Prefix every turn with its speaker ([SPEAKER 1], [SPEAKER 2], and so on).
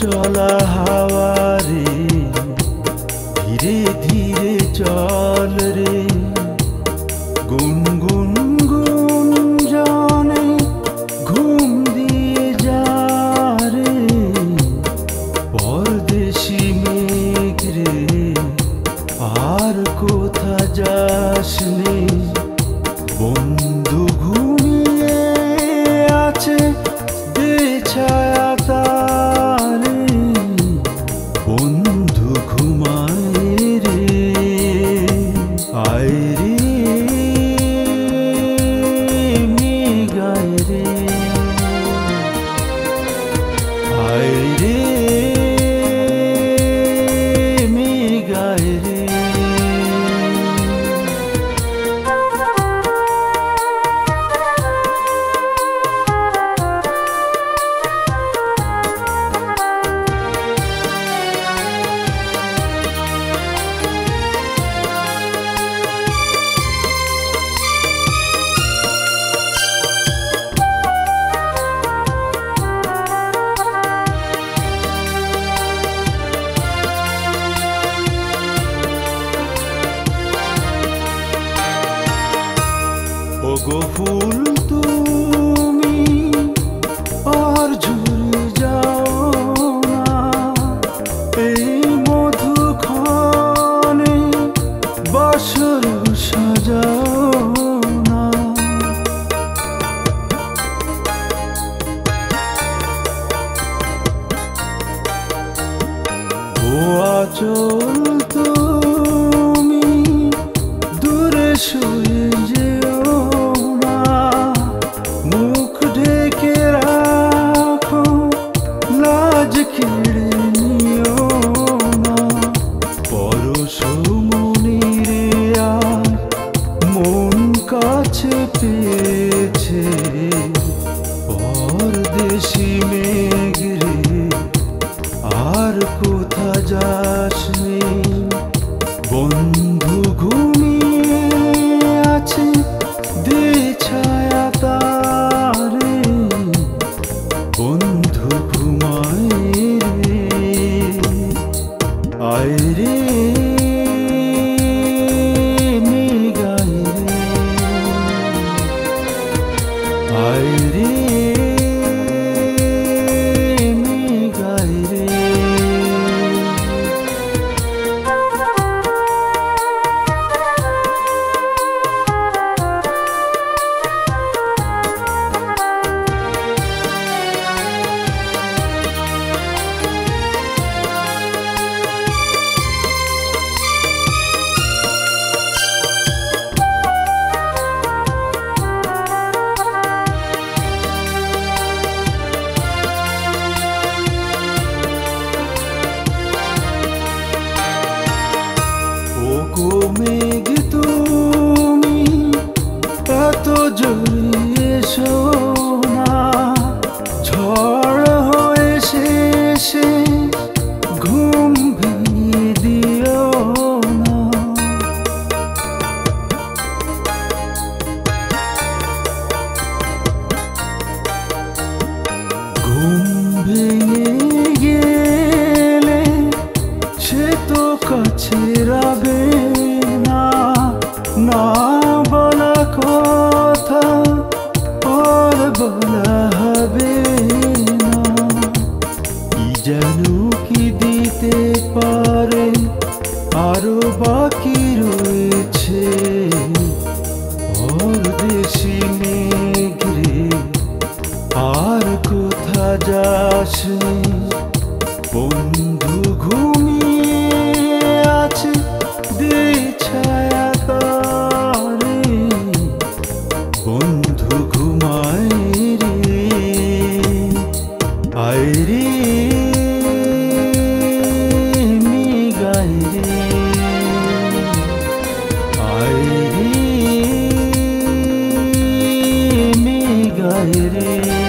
[SPEAKER 1] চলা হাওয়ারে ধীরে ধীরে চল রে। গুনগুন গুন জানে ঘুম দিয়ে যা রে, পরদেশি মেঘ রে, আর কোথা যাস নে? ওগো তুমি আর ঝুরে যাও না। এই মধুক্ষণে বাসর সাজাও না। ও আচল তুমি, দূরে শুয়ে যেও ayrı আরও বাকি রয়েছে। পরদেশি মেঘ রে আর কোথা যাস বন্ধু বাইরে